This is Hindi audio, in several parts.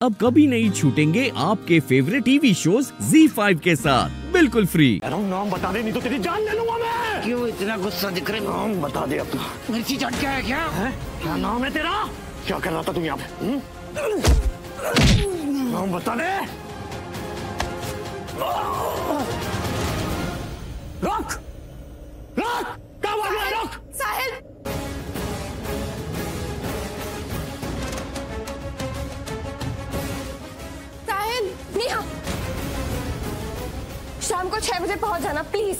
अब कभी नहीं छूटेंगे आपके फेवरेट टीवी शोज़ Z5 के साथ। बिल्कुल फ्री नाम बता दे नहीं तो तेरी जान ले लूँगा मैं। क्यों इतना गुस्सा दिख रहा है? नाम बता दे अपना। मिर्ची चट गया है क्या? है? क्या नाम है तेरा? क्या कर रहा था तुम यहाँ पे? हम्म? नाम बता दे। शाम को छह बजे पहुँच जाना प्लीज़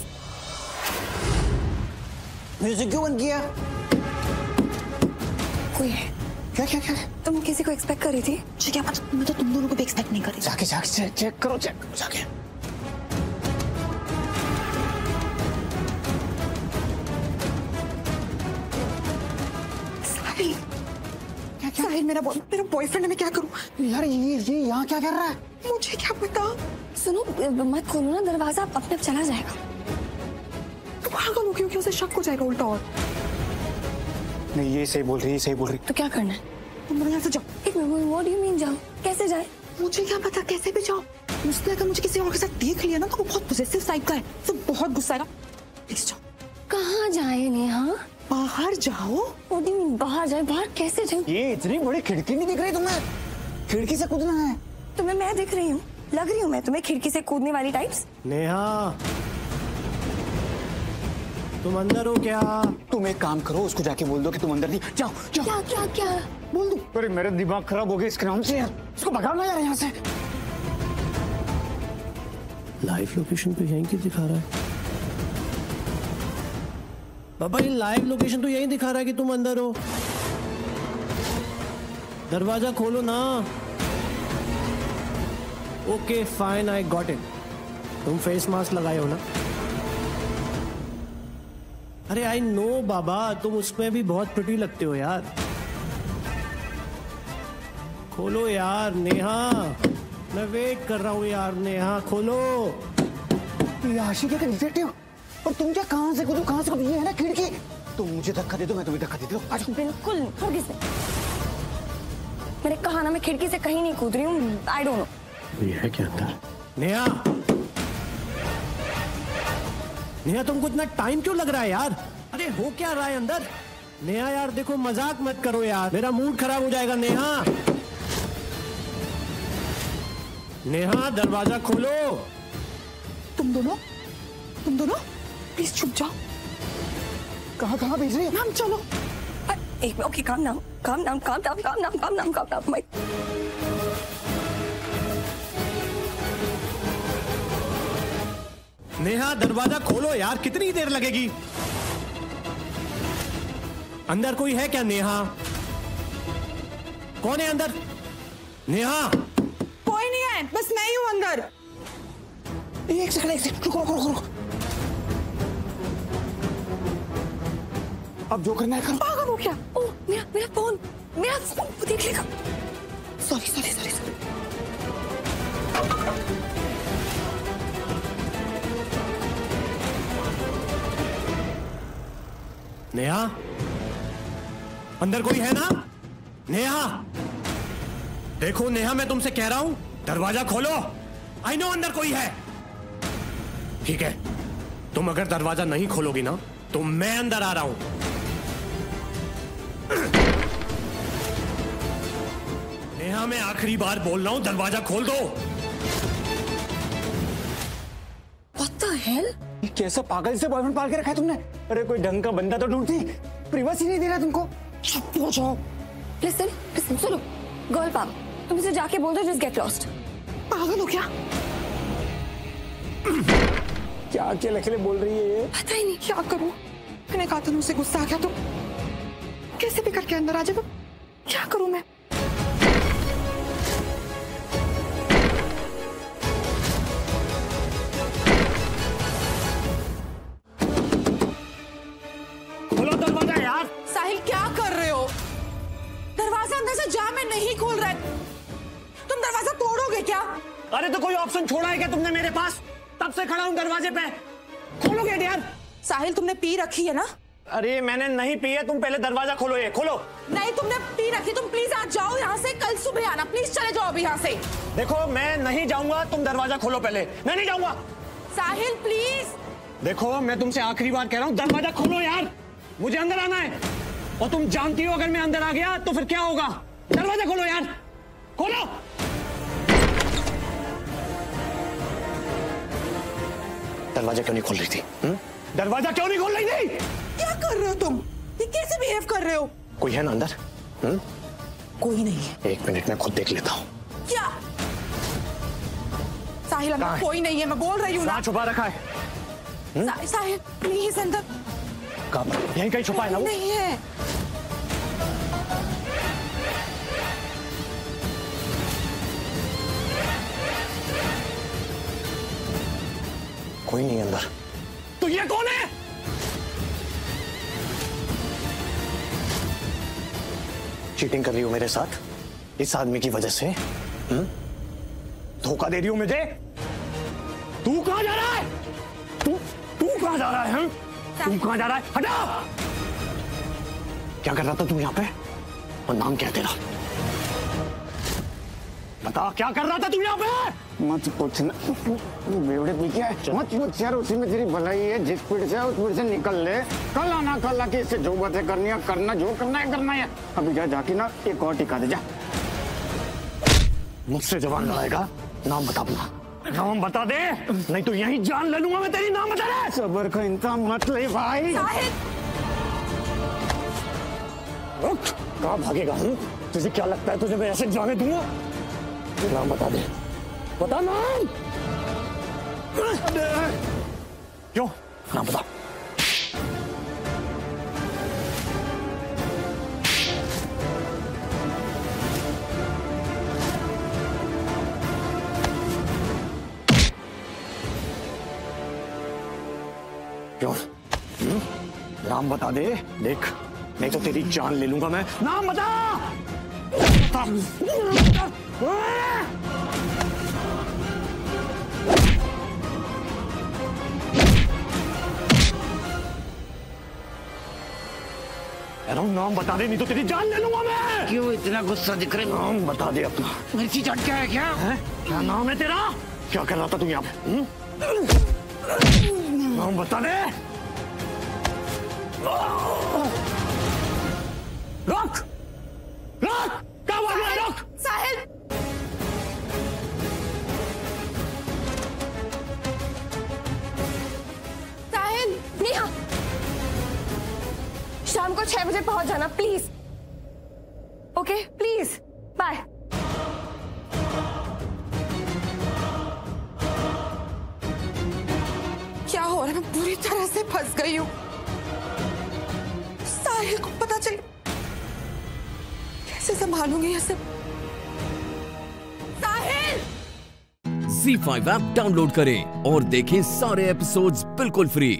म्यूज़िक क्यों बंद किया? कोई है? क्या क्या क्या? तुम किसी को एक्सपेक्ट कर रही थी? मुझे क्या पता मैं तो तुम दोनों को भी एक्सपेक्ट नहीं कर रही जाके जाके चेक चेक करो चेक करो जाके। साहिल। साहिल मेरा बॉय मेरा बॉयफ्रेंड है मैं क्या करूँ? यार ये ये यहाँ क्या कर रहा है? मुझे क्या पता? सुनो मत खोलो ना दरवाज़ा अपने आप चला जाएगा। तुम पागल हो क्योंकि उसे शक हो जाएगा उल्टा और। नहीं ये सही बोल रही है सही बोल रही। तो क्या करना है? तुम मेरे यहाँ से जाओ। एक minute what do you mean जाओ? कैसे जाए? मुझे क्या पता कैसे भी जाओ। मुझसे अगर मुझे किसी और के साथ देख लिया ना तो वो बहुत पोजेसिव टाइप का है। तो बहुत गुस्सा आएगा। प्लीज़ जाओ। कहाँ जाए नेहा? बाहर जाओ। व्हाट डू यू मीन बाहर जाए? बाहर कैसे जाए ये इतनी बड़ी खिड़की नहीं दिख रही तुम्हें? खिड़की से कूदना है। तुम्हें मैं दिख रही हूँ। लग रही हूँ मैं तुम्हें खिड़की से कूदने वाली टाइप्स नेहा तुम अंदर हो क्या? तुम एक काम करो उसको जाके बोल दो कि तुम अंदर नहीं। जाओ जाओ। क्या क्या क्या? बोल दो। अरे मेरा दिमाग खराब हो गया इसके नाम से यार। उसको भगाओ ना यार यहाँ से। लाइव लोकेशन तो यहीं की दिखा रहा है। बाबा ये लाइव लोकेशन तो यहीं दिखा रहा है कि तुम अंदर हो। दरवाज़ा खोलो ना। Okay fine I got it तुम फेस मास्क लगाए हो ना? अरे आई नो बाबा तुम उसमें भी बहुत प्रिटी लगते हो यार। खोलो यार नेहा। मैं वेट कर रहा हूँ यार नेहा खोलो। आशिक है। और तुम क्या कहाँ से कूदो कहाँ से कूदो? ये है ना खिड़की। तुम मुझे धक्का दे दो मैं तुम्हें धक्का दे दो। बिल्कुल मैंने कहा ना मैं खिड़की से कहीं नहीं कूद रही हूँ। आई डोंट नो ये है क्या अंदर? नेहा। नेहा तुमको इतना टाइम क्यों लग रहा है यार? अरे हो क्या रहा है अंदर? नेहा यार देखो मज़ाक मत करो यार। मेरा मूड खराब हो जाएगा नेहा। नेहा दरवाज़ा खोलो। तुम दोनों? तुम दोनों? प्लीज़ छुप जाओ। कहाँ कहाँ भेज रही है? नाम चलो। एक ओके काम नाम काम नाम काम नाम काम नाम काम नाम काम नाम नेहा दरवाज़ा खोलो यार कितनी देर लगेगी? अंदर कोई है क्या नेहा? कौन है अंदर? नेहा! कोई नहीं है बस मैं ही हूँ अंदर। एक सेकंड एक सेकंड रुको रुको रुको। अब जो करना है करो। पागल हो क्या? ओ मेरा मेरा फ़ोन मेरा फ़ोन देख लेगा। Sorry sorry sorry sorry Neha? अंदर कोई है ना? नेहा? देखो नेहा, मैं तुमसे कह रहा हूँ, दरवाज़ा खोलो। आई नो अंदर कोई है। ठीक है, तुम अगर दरवाज़ा नहीं खोलोगी ना तो मैं अंदर आ रहा हूँ। नेहा, मैं आखिरी बार बोल रहा हूँ, दरवाज़ा खोल दो। व्हाट द हेल ये कैसा पागल से बॉयफ्रेंड पाल के रखा है तुमने? अरे कोई ढंग का बंदा तो ढूंढती? प्रिवेसी नहीं दे रहा तुमको? चुप हो जाओ। लिसन लिसन सुनो। गर्ल पाप तुम इसे जाके बोल दो जस्ट गेट लॉस्ट पागल हो क्या? क्या अकेले अकेले बोल रही है ये? पता ही नहीं। क्या करूँ? मैंने कहा था मुझसे गुस्सा आ गया तो। कैसे भी करके अंदर आ जाए क्या करूँ मैं? अंदर से जाम है नहीं खोल रहा। है तुम दरवाज़ा तोड़ोगे क्या? अरे तो कोई ऑप्शन छोड़ा है क्या तुमने मेरे पास? तब से खड़ा हूँ दरवाजे पे। खोलोगे यार? साहिल तुमने पी रखी है ना? अरे मैंने नहीं पी है तुम पहले दरवाज़ा खोलो ये खोलो। नहीं तुमने पी रखी तुम प्लीज़ आज जाओ यहाँ से कल सुबह आना। प्लीज़ चले जाओ अभी यहाँ से। देखो मैं नहीं जाऊँगा तुम दरवाज़ा खोलो पहले। मैं नहीं जाऊँगा। साहिल प्लीज़ देखो मैं तुमसे आखिरी बार कह रहा हूँ दरवाज़ा खोलो यार। मुझे अंदर आना है। और तुम जानती हो अगर मैं अंदर आ गया तो फिर क्या होगा? दरवाज़ा खोलो यार। खोलो! दरवाज़ा क्यों नहीं खोल रही थी? दरवाज़ा क्यों नहीं खोल रही थी? क्या कर रहे हो तुम? ये कैसे बिहेव कर रहे हो? कोई है ना अंदर? हुँ? कोई नहीं है। एक मिनट में खुद देख लेता हूँ। क्या? साहिल अंदर कोई नहीं है मैं बोल रही हूँ ना। छुपा रखा है। सा- साहिल प्लीज़ अंदर। कहाँ यहीं कहीं छुपा है ना वो? नहीं है। कोई नहीं अंदर। तो ये कौन है? चीटिंग कर रही हो मेरे साथ? इस आदमी की वजह से? हम्म? धोखा दे रही हो मुझे? तू कहाँ जा रहा है? तू तू कहाँ जा रहा है हम? तू कहाँ जा रहा है? हटा! क्या कर रहा था तू यहाँ पे? और नाम क्या तेरा? बता क्या कर रहा था तू यहाँ पे? मत पूछना। तू बेवड़े पी क्या मत पूछ यार उसी में तेरी भलाई है जिस पीड़ से उस पीड़ से निकल ले। कल आना कल आके इससे जो बातें करनी है करना जो करना है करना है अभी जा जाके ना एक और टिका दे जा। मुझसे जवान लड़ाएगा नाम बता अपना। नाम बता दे नहीं तो यही जान ले लूँगा मैं तेरी नाम बता दे। सबर का इंतज़ाम मत ले भाई। कहाँ भागेगा हूँ तुझे क्या लगता है तुझे मैं ऐसे जाने दूँगा? नाम बता दे। बता नाम क्यों नाम बता क्यों? नाम बता दे देख नहीं तो तेरी जान ले लूँगा मैं नाम बता हूँ, नाम बता दे नहीं तो तेरी जान ले लूँगा मैं। क्यों इतना गुस्सा दिख रहे नाम बता दे अपना। मिर्ची चट क्या है क्या? है? क्या नाम है तेरा? क्या कर रहा था तू यहाँ पे? हम्म? नाम बता दे। रुक! रुक! क्या बोल रहा है रुक! साहिल! साहिल नेहा! को छह बजे पहुँच जाना प्लीज़ ओके प्लीज़ बाय क्या हो रहा है? मैं पूरी तरह से फंस गई हूँ। साहिल को पता चल कैसे संभालूँगी ये सब? साहिल! Z5 ऐप डाउनलोड करें और देखें सारे एपिसोड्स बिल्कुल फ्री